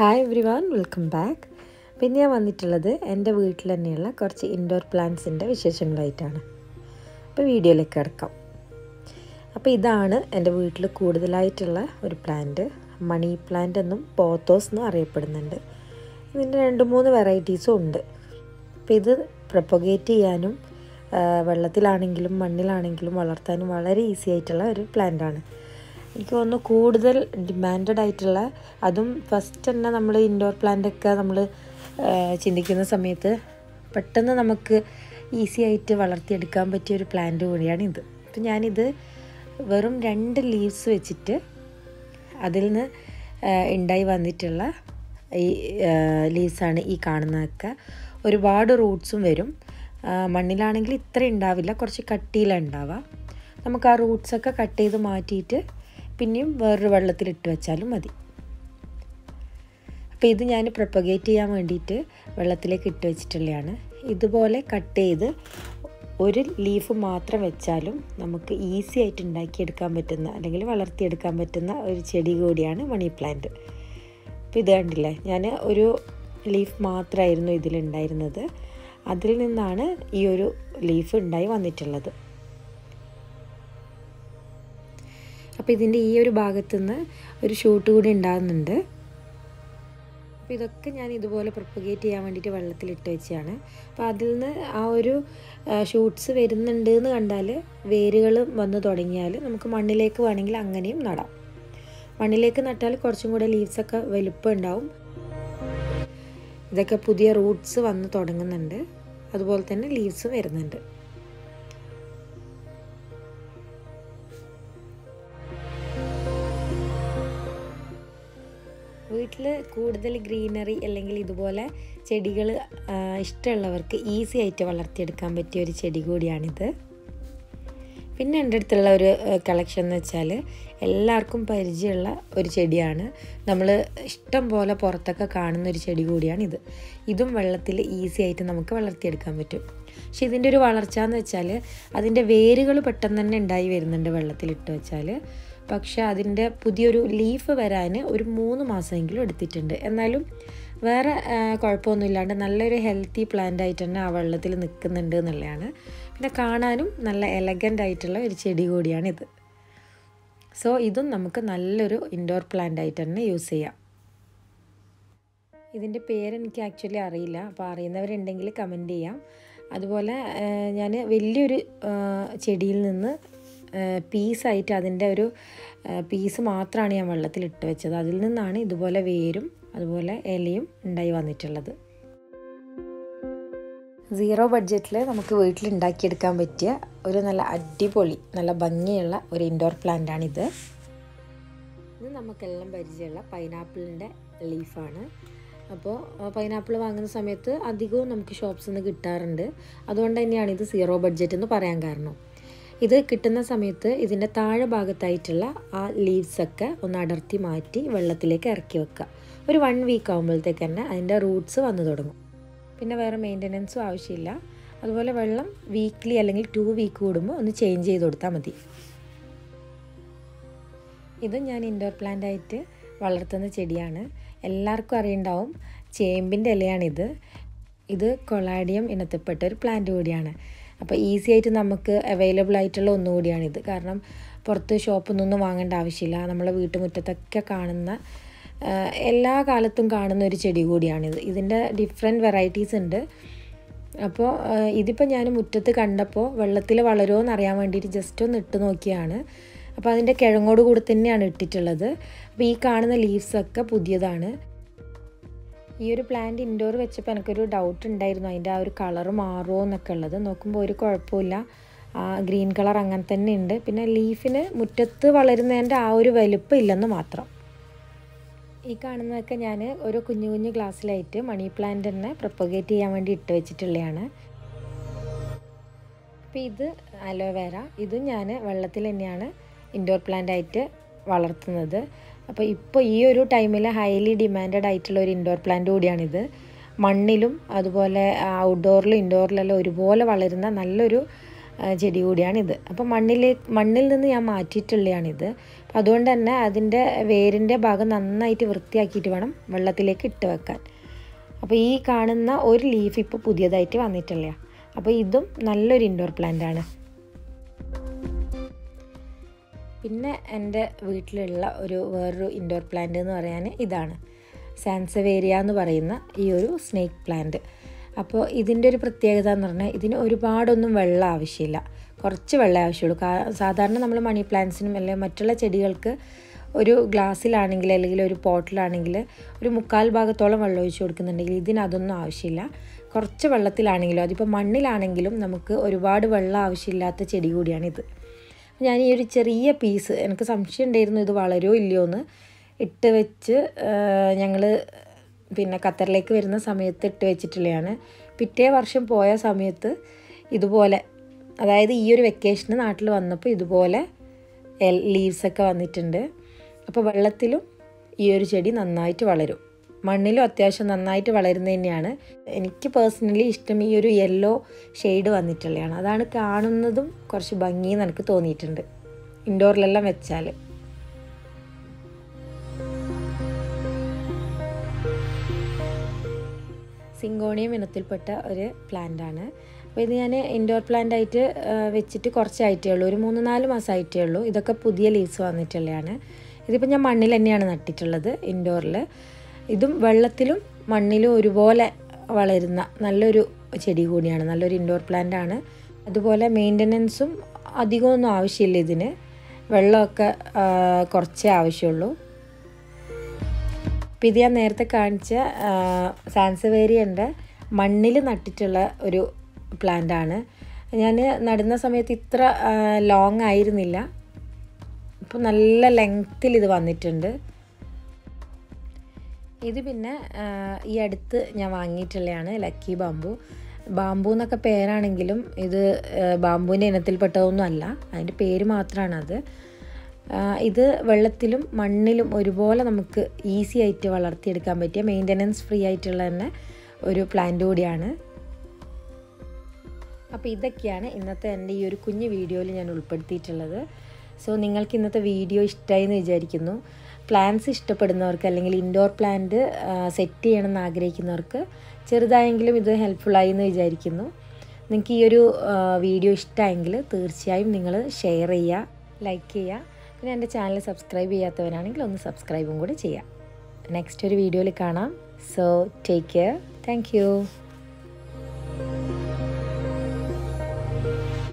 Hi everyone welcome back പിന്നെ ഞാൻ വന്നിട്ടുള്ളത് എന്റെ വീട്ടിൽ തന്നെയുള്ള കുറച്ച് ഇൻഡോർ പ്ലാന്റ്സിന്റെ വിശേഷങ്ങളായിട്ടാണ്. അപ്പോൾ വീഡിയോയിലേക്ക് കിടക്കാം. അപ്പോൾ ഇതാണ് എന്റെ വീട്ടിൽ കൂടുതലായിട്ടുള്ള ഒരു പ്ലാന്റ് മണി പ്ലാന്റ് എന്നും പോത്തോസ് എന്നും അറിയപ്പെടുന്നുണ്ട്. ഇതിന്റെ രണ്ട് മൂന്ന് വെറൈറ്റീസും ഉണ്ട്. അപ്പോൾ ഇത് പ്രൊപ്പഗേറ്റ് ചെയ്യാനും വെള്ളത്തിലാണെങ്കിലും മണ്ണിലാണെങ്കിലും വളർത്താനും വളരെ ഈസി ആയിട്ടുള്ള ഒരു പ്ലാന്റാണ് എനിക്ക് തോന്നുന്നു കൂടുതൽ ഡിമാൻഡഡ് ആയിട്ടുള്ള അതും ഫസ്റ്റ് തന്നെ നമ്മൾ ഇൻഡോർ പ്ലാന്റൊക്കെ നമ്മൾ ചിന്തിക്കുന്ന സമയത്ത് പെട്ടെന്ന് നമുക്ക് ഈസി ആയിട്ട് വളർത്തിയെടുക്കാൻ പറ്റിയ ഒരു പ്ലാന്റ് കൂടിയാണ് ഇത്. അപ്പം ഞാനിത് വെറും രണ്ട് ലീവ്സ് വെച്ചിട്ട് അതിൽ നിന്ന് ഉണ്ടായി വന്നിട്ടുള്ള ഈ ലീവ്സാണ് ഈ കാണുന്നതൊക്കെ. ഒരുപാട് റൂട്ട്സും വരും. മണ്ണിലാണെങ്കിൽ ഇത്ര ഉണ്ടാവില്ല കുറച്ച് കട്ടിയിലുണ്ടാവാം നമുക്ക് ആ റൂട്ട്സൊക്കെ കട്ട് ചെയ്ത് മാറ്റിയിട്ട് പിന്നെയും വേറൊരു വെള്ളത്തിലിട്ട് വെച്ചാലും മതി. അപ്പോൾ ഇത് ഞാൻ പ്രൊപ്പഗേറ്റ് ചെയ്യാൻ വേണ്ടിയിട്ട് വെള്ളത്തിലേക്ക് ഇട്ട് വെച്ചിട്ടുള്ളതാണ് ഇതുപോലെ കട്ട് ചെയ്ത് ഒരു ലീഫ് മാത്രം വെച്ചാലും നമുക്ക് ഈസി ആയിട്ട് ഉണ്ടാക്കിയെടുക്കാൻ പറ്റുന്ന അല്ലെങ്കിൽ വളർത്തിയെടുക്കാൻ പറ്റുന്ന ഒരു ചെടി കൂടിയാണ് മണി പ്ലാന്റ് അപ്പോൾ ഇത് കണ്ടില്ലേ? ഞാൻ ഒരു ലീഫ് മാത്രമായിരുന്നു ഇതിലുണ്ടായിരുന്നത്. അതിൽ നിന്നാണ് ഈ ഒരു ലീഫ് ഉണ്ടായി വന്നിട്ടുള്ളത്. അപ്പോൾ ഇതിന്റെ ഈ ഒരു ഭാഗത്തു നിന്ന് ഒരു ഷൂട്ട് കൂടി ഉണ്ടാകുന്നുണ്ട്. അപ്പോൾ ഇതൊക്കെ ഞാൻ ഇതുപോലെ പ്രൊപ്പഗേറ്റ് ചെയ്യാൻ വേണ്ടിയിട്ട് വെള്ളത്തിലിട്ട് വെച്ചാണ് അപ്പോൾ അതിൽ നിന്ന് ആ ഒരു ഷൂട്ട്സ് വരുന്നുണ്ട് എന്ന് കണ്ടാൽ വേരുകൾ വന്ന് തുടങ്ങിയാൽ നമുക്ക് മണ്ണിലേക്ക് വേണമെങ്കിൽ അങ്ങനെയും നടാം. മണ്ണിലേക്ക് നട്ടാൽ കുറച്ചും കൂടെ ലീവ്സൊക്കെ വലുപ്പം ഉണ്ടാവും. ഇതൊക്കെ പുതിയ റൂട്ട്സ് വന്ന് തുടങ്ങുന്നുണ്ട്. അതുപോലെ തന്നെ ലീവ്സ് വരുന്നുണ്ട്. വീട്ടിൽ കൂടുതൽ ഗ്രീനറി അല്ലെങ്കിൽ ഇതുപോലെ ചെടികൾ ഇഷ്ടമുള്ളവർക്ക് ഈസി ആയിട്ട് വളർത്തിയെടുക്കാൻ പറ്റിയ ഒരു ചെടി കൂടിയാണിത്. പിന്നെ എന്റെ അടുത്തുള്ള ഒരു കളക്ഷൻ എന്ന് വെച്ചാൽ എല്ലാവർക്കും പരിചയമുള്ള ഒരു ചെടിയാണ്. നമ്മൾ ഇഷ്ടം പോലെ പുറത്തൊക്കെ കാണുന്ന ഒരു ചെടി കൂടിയാണിത്. ഇതും വെള്ളത്തിൽ ഈസി ആയിട്ട് നമുക്ക് വളർത്തിയെടുക്കാൻ പറ്റും. പക്ഷെ ഇതിന്റെ ഒരു വളർച്ച എന്ന് വെച്ചാൽ അതിന്റെ വേരുകൾ പെട്ടെന്ന് തന്നെ ഉണ്ടായി വരുന്നുണ്ട് വെള്ളത്തിലിട്ട് വെച്ചാൽ. പക്ഷെ അതിന്റെ പുതിയൊരു ലീഫ് വരാൻ ഒരു മൂന്ന് മാസമെങ്കിലും എടുത്തിട്ടുണ്ട്. എന്നാലും വേറെ കുഴപ്പമൊന്നുമില്ലാണ്ട് നല്ലൊരു ഹെൽത്തി പ്ലാന്റ് ആയിട്ട് തന്നെ ആ വെള്ളത്തിൽ നിൽക്കുന്നുണ്ട് എന്നുള്ളതാണ്. പിന്നെ കാണാനും നല്ല എലഗന്റ് ആയിട്ടുള്ള ഒരു ചെടി കൂടിയാണിത്. സോ ഇതും നമുക്ക് നല്ലൊരു ഇൻഡോർ പ്ലാന്റ് ആയിട്ട് തന്നെ യൂസ് ചെയ്യാം. ഇതിന്റെ പേര് എനിക്ക് ആക്ച്വലി അറിയില്ല. അപ്പോൾ അറിയുന്നവരുണ്ടെങ്കിൽ കമന്റ് ചെയ്യാം. അതുപോലെ ഞാൻ വലിയൊരു ചെടിയിൽ നിന്ന് പീസായിട്ട് അതിന്റെ ഒരു പീസ് മാത്രമാണ് ഞാൻ വെള്ളത്തിൽ ഇട്ട് വെച്ചത്. അതിൽ നിന്നാണ് ഇതുപോലെ വേരും അതുപോലെ ഇലയും ഉണ്ടായി വന്നിട്ടുള്ളത്. സീറോ ബഡ്ജറ്റിൽ നമുക്ക് വീട്ടിൽ ഉണ്ടാക്കിയെടുക്കാൻ പറ്റിയ ഒരു നല്ല അടിപൊളി നല്ല ഭംഗിയുള്ള ഒരു ഇൻഡോർ പ്ലാന്റാണിത്. ഇത് നമുക്കെല്ലാം പരിചയമുള്ള പൈനാപ്പിളിന്റെ ലീഫാണ്. അപ്പോൾ പൈനാപ്പിൾ വാങ്ങുന്ന സമയത്ത് അധികവും നമുക്ക് ഷോപ്സിൽ നിന്ന് കിട്ടാറുണ്ട്. അതുകൊണ്ട് തന്നെയാണ് ഇത് സീറോ ബഡ്ജറ്റ് എന്ന് പറയാൻ കാരണം. ഇത് കിട്ടുന്ന സമയത്ത് ഇതിന്റെ താഴെ ഭാഗത്തായിട്ടുള്ള ആ ലീവ്സൊക്കെ ഒന്ന് അടർത്തി മാറ്റി വെള്ളത്തിലേക്ക് ഇറക്കി വെക്കുക. ഒരു വൺ വീക്ക് ആകുമ്പോഴത്തേക്ക് തന്നെ അതിന്റെ റൂട്ട്സ് വന്നു തുടങ്ങും. പിന്നെ വേറെ മെയിന്റനൻസും ആവശ്യമില്ല. അതുപോലെ വെള്ളം വീക്ക്ലി അല്ലെങ്കിൽ ടു വീക്ക് കൂടുമ്പോൾ ഒന്ന് ചേഞ്ച് ചെയ്ത് കൊടുത്താൽ മതി. ഇത് ഞാൻ ഇൻഡോർ പ്ലാന്റ് ആയിട്ട് വളർത്തുന്ന ചെടിയാണ്. എല്ലാവർക്കും അറിയുണ്ടാവും. ചേമ്പിന്റെ ഇലയാണിത്. ഇത് കൊളാഡിയം ഇനത്തിൽപ്പെട്ട ഒരു പ്ലാന്റ് കൂടിയാണ്. അപ്പോൾ ഈസി ആയിട്ട് നമുക്ക് അവൈലബിൾ ആയിട്ടുള്ള ഒന്നുകൂടിയാണിത്. കാരണം പുറത്ത് ഷോപ്പിൽ നിന്നൊന്നും വാങ്ങേണ്ട ആവശ്യമില്ല. നമ്മളെ വീട്ടുമുറ്റത്തൊക്കെ കാണുന്ന എല്ലാ കാലത്തും കാണുന്ന ഒരു ചെടി കൂടിയാണിത്. ഇതിന്റെ ഡിഫറെന്റ് വെറൈറ്റീസ് ഉണ്ട്. അപ്പോൾ ഇതിപ്പോൾ ഞാൻ മുറ്റത്ത് കണ്ടപ്പോൾ വെള്ളത്തിൽ വളരുമോ എന്ന് അറിയാൻ വേണ്ടിയിട്ട് ജസ്റ്റ് ഒന്ന് ഇട്ട് നോക്കിയാണ്. അപ്പോൾ അതിന്റെ കിഴങ്ങോട് കൂടെ തന്നെയാണ് ഇട്ടിട്ടുള്ളത്. അപ്പോൾ ഈ കാണുന്ന ലീവ്സൊക്കെ പുതിയതാണ്. ഈ ഒരു പ്ലാന്റ് ഇൻഡോർ വെച്ചപ്പോൾ എനിക്കൊരു ഡൗട്ട് ഉണ്ടായിരുന്നു. അതിന്റെ ആ ഒരു കളർ മാറുമോ എന്നൊക്കെ ഉള്ളത്. നോക്കുമ്പോൾ ഒരു കുഴപ്പമില്ല. ഗ്രീൻ കളർ അങ്ങനെ തന്നെ ഉണ്ട്. പിന്നെ ലീഫിന് മുറ്റത്ത് വളരുന്നതിന്റെ ആ ഒരു വലുപ്പം ഇല്ലെന്ന് മാത്രം. ഈ കാണുന്നതൊക്കെ ഞാൻ ഒരു കുഞ്ഞു കുഞ്ഞു ഗ്ലാസ്സിലായിട്ട് മണി പ്ലാന്റ് തന്നെ പ്രൊപ്പഗേറ്റ് ചെയ്യാൻ വേണ്ടി ഇട്ട് വെച്ചിട്ടുള്ളതാണ് അപ്പോൾ ഇത് അലോവേര ഇതും ഞാൻ വെള്ളത്തിൽ തന്നെയാണ് ഇൻഡോർ പ്ലാന്റ് ആയിട്ട് വളർത്തുന്നത്. അപ്പോൾ ഇപ്പോൾ ഈ ഒരു ടൈമിൽ ഹൈലി ഡിമാൻഡഡ് ആയിട്ടുള്ള ഒരു ഇൻഡോർ പ്ലാന്റ് കൂടിയാണിത്. മണ്ണിലും അതുപോലെ ഔട്ട്ഡോറിലും ഇൻഡോറിലെല്ലാം ഒരുപോലെ വളരുന്ന നല്ലൊരു ചെടി കൂടിയാണിത്. അപ്പോൾ മണ്ണിലെ മണ്ണിൽ നിന്ന് ഞാൻ മാറ്റിയിട്ടുള്ളതാണിത് അതുകൊണ്ട് തന്നെ അതിന്റെ വേരിന്റെ ഭാഗം നന്നായിട്ട് വൃത്തിയാക്കിയിട്ട് വേണം വെള്ളത്തിലേക്ക് ഇട്ട് വെക്കാൻ. അപ്പോൾ ഈ കാണുന്ന ഒരു ലീഫ് ഇപ്പോൾ പുതിയതായിട്ട് വന്നിട്ടില്ല അപ്പോൾ ഇതും നല്ലൊരു ഇൻഡോർ പ്ലാന്റ് ആണ്. പിന്നെ എന്റെ വീട്ടിലുള്ള ഒരു വേറൊരു ഇൻഡോർ പ്ലാന്റ് എന്ന് പറയാൻ ഇതാണ്. സാൻസവേരിയ എന്ന് പറയുന്ന ഈ ഒരു സ്നേക്ക് പ്ലാന്റ് അപ്പോൾ ഇതിന്റെ ഒരു പ്രത്യേകത എന്ന് പറഞ്ഞാൽ ഇതിന് ഒരുപാടൊന്നും വെള്ളം ആവശ്യമില്ല. കുറച്ച് വെള്ളം ആവശ്യമുള്ളൂ. സാധാരണ നമ്മൾ മണി പ്ലാന്റ്സിനും അല്ലെങ്കിൽ മറ്റുള്ള ചെടികൾക്ക് ഒരു ഗ്ലാസ്സിലാണെങ്കിൽ അല്ലെങ്കിൽ ഒരു പോട്ടിലാണെങ്കിൽ ഒരു മുക്കാൽ ഭാഗത്തോളം വെള്ളം ഒഴിച്ച് കൊടുക്കുന്നുണ്ടെങ്കിൽ ഇതിന് അതൊന്നും ആവശ്യമില്ല. കുറച്ച് വെള്ളത്തിലാണെങ്കിലും അതിപ്പോൾ മണ്ണിലാണെങ്കിലും നമുക്ക് ഒരുപാട് വെള്ളം ആവശ്യമില്ലാത്ത ചെടി കൂടിയാണിത്. ഞാൻ ഈ ഒരു ചെറിയ പീസ് എനിക്ക് സംശയം ഉണ്ടായിരുന്നു ഇത് വളരോ ഇല്ലയോ എന്ന്. ഇട്ട് വെച്ച് ഞങ്ങൾ പിന്നെ ഖത്തറിലേക്ക് വരുന്ന സമയത്ത് ഇട്ട് വെച്ചിട്ടുള്ളതാണ് പിറ്റേ വർഷം പോയ സമയത്ത് ഇതുപോലെ അതായത് ഈ ഒരു വെക്കേഷന് നാട്ടിൽ വന്നപ്പോൾ ഇതുപോലെ ലീവ്സൊക്കെ വന്നിട്ടുണ്ട്. അപ്പോൾ വെള്ളത്തിലും ഈ ഒരു ചെടി നന്നായിട്ട് വളരും. മണ്ണിലും അത്യാവശ്യം നന്നായിട്ട് വളരുന്നത് തന്നെയാണ്. എനിക്ക് പേഴ്സണലി ഇഷ്ടം ഈ ഒരു യെല്ലോ ഷെയ്ഡ് വന്നിട്ടുള്ളതാണ്. അതാണ് കാണുന്നതും കുറച്ച് ഭംഗിയെന്ന് എനിക്ക് തോന്നിയിട്ടുണ്ട്. ഇൻഡോറിലെല്ലാം വെച്ചാൽ സിങ്കോണിയം ഇനത്തിൽപ്പെട്ട ഒരു പ്ലാന്റാണ് അപ്പോൾ ഇത് ഞാൻ ഇൻഡോർ പ്ലാന്റ് ആയിട്ട് വെച്ചിട്ട് കുറച്ചായിട്ടേ ഉള്ളൂ. ഒരു മൂന്ന് നാല് മാസമായിട്ടേ ഉള്ളൂ. ഇതൊക്കെ പുതിയ ലീവ്സ് വന്നിട്ടുള്ളതാണ്. ഇതിപ്പോൾ ഞാൻ മണ്ണിൽ തന്നെയാണ് നട്ടിട്ടുള്ളത് ഇൻഡോറിൽ ഇതും വെള്ളത്തിലും മണ്ണിലും ഒരുപോലെ വളരുന്ന നല്ലൊരു ചെടി കൂടിയാണ് നല്ലൊരു ഇൻഡോർ പ്ലാന്റ് ആണ്. അതുപോലെ മെയിന്റനൻസും അധികമൊന്നും ആവശ്യമില്ല ഇതിന്. വെള്ളമൊക്കെ കുറച്ചേ ആവശ്യമുള്ളൂ. ഇപ്പം ഇത് ഞാൻ നേരത്തെ കാണിച്ച സാൻസവേരിയന്റെ മണ്ണിൽ നട്ടിട്ടുള്ള ഒരു പ്ലാന്റ് ആണ്. ഞാൻ നടുന്ന സമയത്ത് ഇത്ര ലോങ് ആയിരുന്നില്ല. ഇപ്പോൾ നല്ല ലെങ്ത്തിൽ ഇത് വന്നിട്ടുണ്ട്. ഇത് പിന്നെ ഈ അടുത്ത് ഞാൻ വാങ്ങിയിട്ടുള്ളതാണ് ലക്കി ബാമ്പു ബാമ്പു എന്നൊക്കെ പേരാണെങ്കിലും ഇത് ബാമ്പുവിന്റെ ഇനത്തിൽപ്പെട്ടതൊന്നും അല്ല. അതിന്റെ പേര് മാത്രമാണ് അത് ഇത് വെള്ളത്തിലും മണ്ണിലും ഒരുപോലെ നമുക്ക് ഈസി ആയിട്ട് വളർത്തിയെടുക്കാൻ പറ്റിയ മെയിന്റനൻസ് ഫ്രീ ആയിട്ടുള്ള തന്നെ ഒരു പ്ലാന്റ് കൂടിയാണ്. അപ്പോൾ ഇതൊക്കെയാണ് ഇന്നത്തെ എന്റെ ഈ ഒരു കുഞ്ഞു വീഡിയോയിൽ ഞാൻ ഉൾപ്പെടുത്തിയിട്ടുള്ളത്. സോ നിങ്ങൾക്ക് ഇന്നത്തെ വീഡിയോ ഇഷ്ടമായി എന്ന് വിചാരിക്കുന്നു. പ്ലാന്റ്സ് ഇഷ്ടപ്പെടുന്നവർക്ക് അല്ലെങ്കിൽ ഇൻഡോർ പ്ലാന്റ് സെറ്റ് ചെയ്യണമെന്ന് ആഗ്രഹിക്കുന്നവർക്ക് ചെറുതായെങ്കിലും ഇത് ഹെൽപ്ഫുള്ളായി എന്ന് വിചാരിക്കുന്നു. നിങ്ങൾക്ക് ഈ ഒരു വീഡിയോ ഇഷ്ടമായെങ്കിൽ തീർച്ചയായും നിങ്ങൾ ഷെയർ ചെയ്യുക ലൈക്ക് ചെയ്യുക. പിന്നെ എന്റെ ചാനൽ സബ്സ്ക്രൈബ് ചെയ്യാത്തവരാണെങ്കിൽ ഒന്ന് സബ്സ്ക്രൈബും കൂടി ചെയ്യാം നെക്സ്റ്റ് ഒരു വീഡിയോയിൽ കാണാം. So take care thank